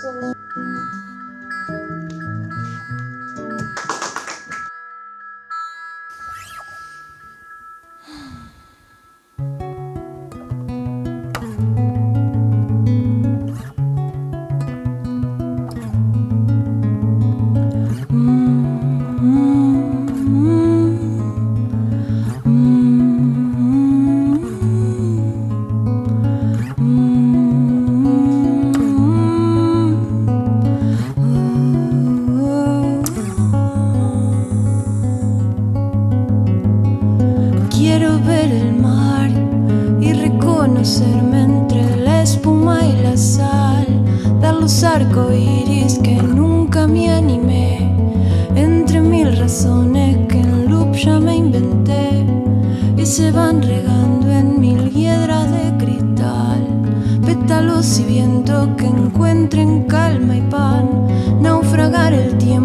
Quiero que nunca me animé, entre mil razones que en loop ya me inventé y se van regando en mil hiedras de cristal, pétalos y viento que encuentren calma y pan, naufragar el tiempo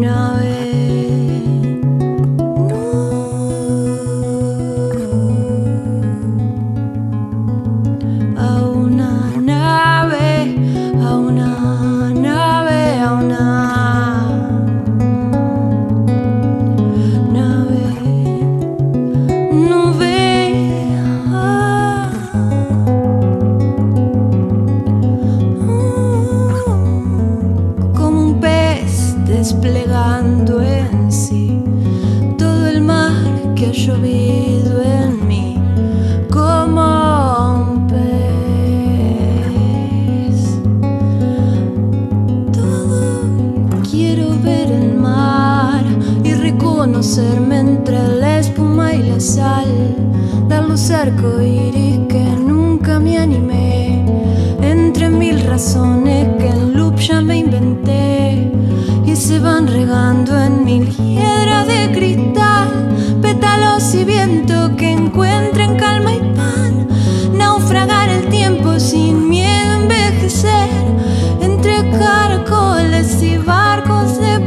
know. Llovido en mí, como un pez. Todo quiero ver el mar y reconocerme entre la espuma y la sal, dar los arcoíris que nunca me animé, entre mil razones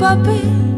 papel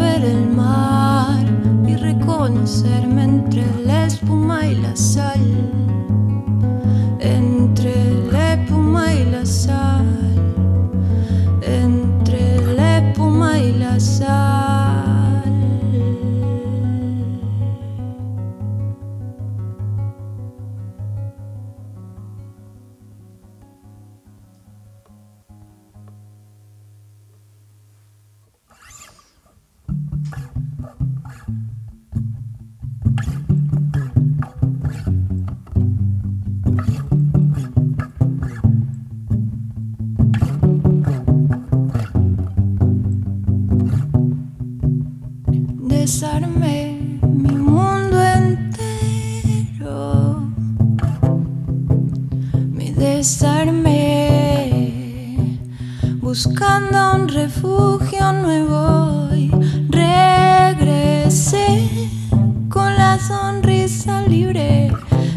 ver el mar y reconocerme entre la espuma y la sal. Desarmé buscando un refugio nuevo y regresé con la sonrisa libre.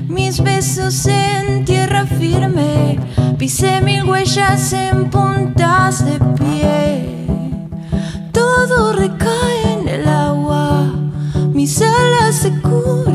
Mis besos en tierra firme, pisé mil huellas en puntas de pie. Todo recae en el agua, mis alas se cubren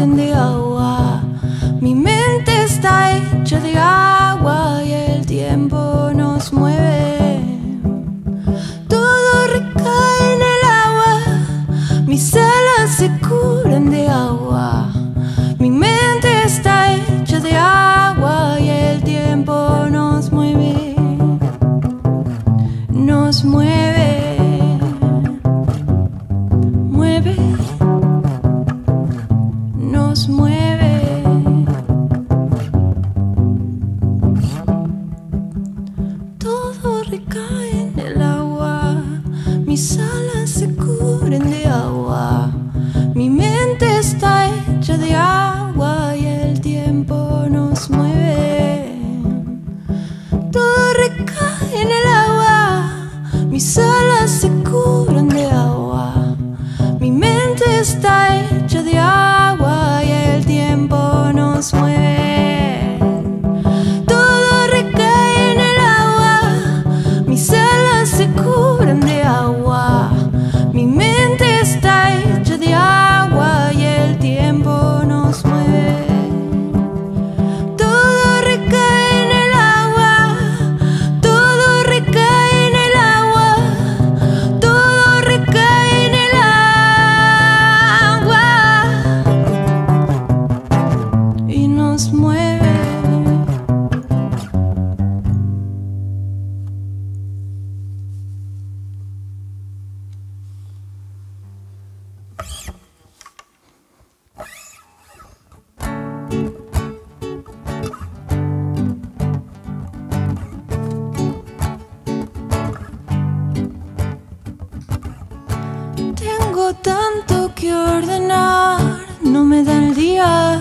tanto que ordenar, no me da el día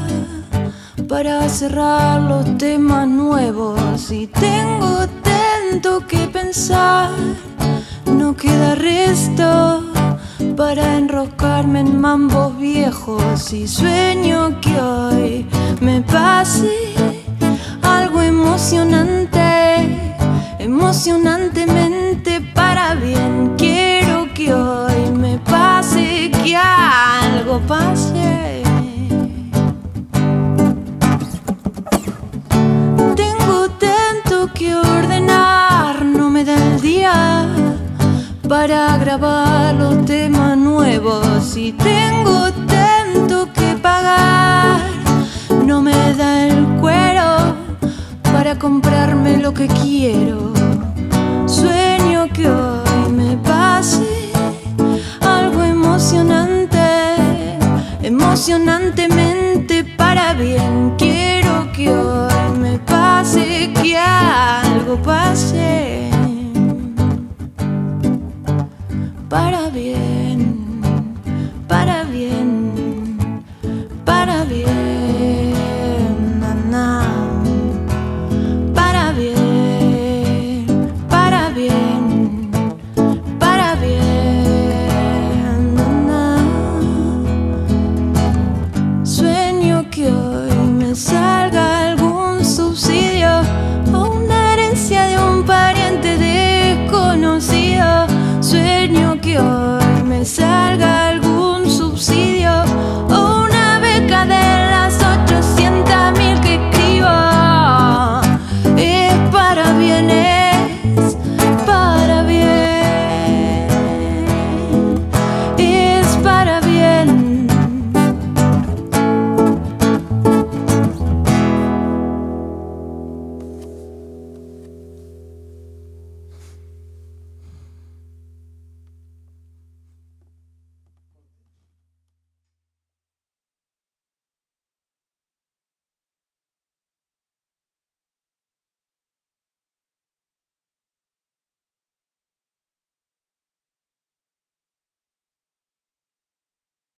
para cerrar los temas nuevos. Y tengo tanto que pensar, no queda resto para enroscarme en mambos viejos. Y sueño que hoy me pase algo emocionante, emocionantemente para bien. Quiero que hoy que algo pase. Tengo tanto que ordenar, no me da el día para grabar los temas nuevos y tengo Quiero